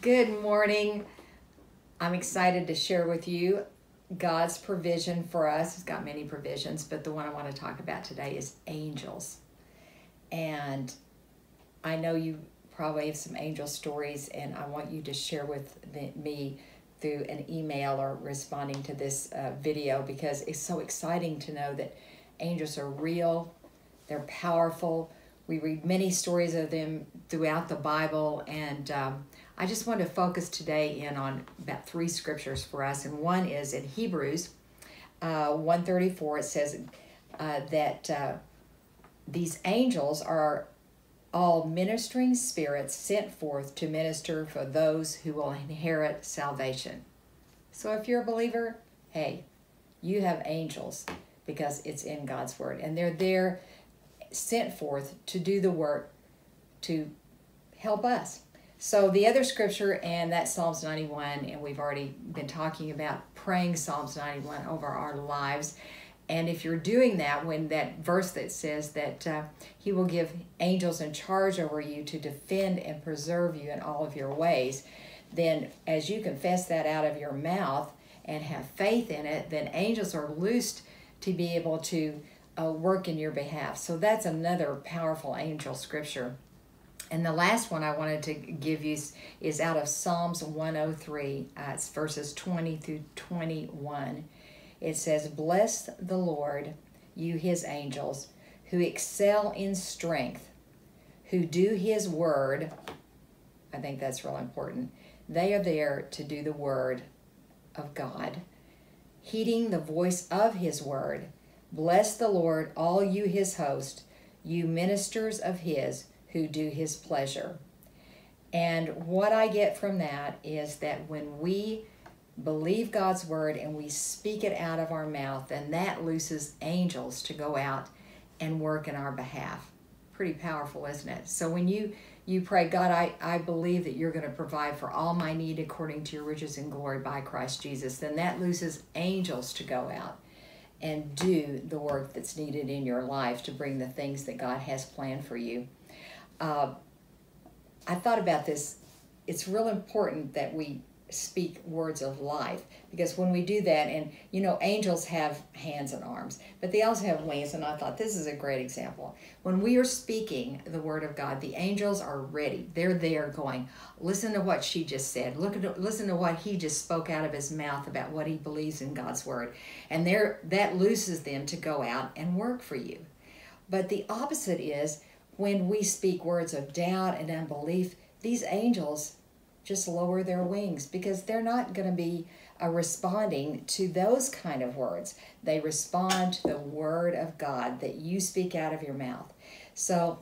Good morning. I'm excited to share with you God's provision for us. He's got many provisions, but the one I want to talk about today is angels. And I know you probably have some angel stories, and I want you to share with me through an email or responding to this uh, video because it's so exciting to know that angels are real, they're powerful. We read many stories of them throughout the Bible, and um, I just want to focus today in on about three scriptures for us. And one is in Hebrews uh, 134, it says uh, that uh, these angels are all ministering spirits sent forth to minister for those who will inherit salvation. So if you're a believer, hey, you have angels because it's in God's word. And they're there sent forth to do the work to help us. So the other scripture, and that's Psalms 91, and we've already been talking about praying Psalms 91 over our lives. And if you're doing that, when that verse that says that uh, He will give angels in charge over you to defend and preserve you in all of your ways, then as you confess that out of your mouth and have faith in it, then angels are loosed to be able to uh, work in your behalf. So that's another powerful angel scripture. And the last one I wanted to give you is out of Psalms 103. Uh, it's verses 20 through 21. It says, Bless the Lord, you his angels, who excel in strength, who do his word. I think that's real important. They are there to do the word of God, heeding the voice of his word. Bless the Lord, all you his host, you ministers of his who do his pleasure. And what I get from that is that when we believe God's word and we speak it out of our mouth, then that looses angels to go out and work in our behalf. Pretty powerful, isn't it? So when you you pray, God, I, I believe that you're going to provide for all my need according to your riches and glory by Christ Jesus, then that looses angels to go out and do the work that's needed in your life to bring the things that God has planned for you uh, I thought about this. It's real important that we speak words of life. Because when we do that and you know angels have hands and arms but they also have wings and i thought this is a great example. When we are speaking the word of god the angels are ready. They're there going listen to what she just said. Look at listen to what he just spoke out of his mouth about what he believes in god's word. And there that looses them to go out and work for you. But the opposite is when we speak words of doubt and unbelief, these angels just lower their wings because they're not going to be uh, responding to those kind of words. They respond to the word of God that you speak out of your mouth. So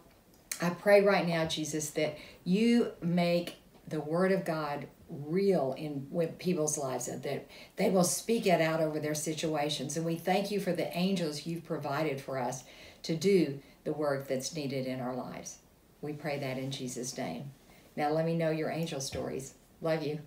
I pray right now, Jesus, that you make the word of God real in people's lives and that they will speak it out over their situations and we thank you for the angels you've provided for us to do the work that's needed in our lives. We pray that in Jesus' name. Now, let me know your angel stories. Love you.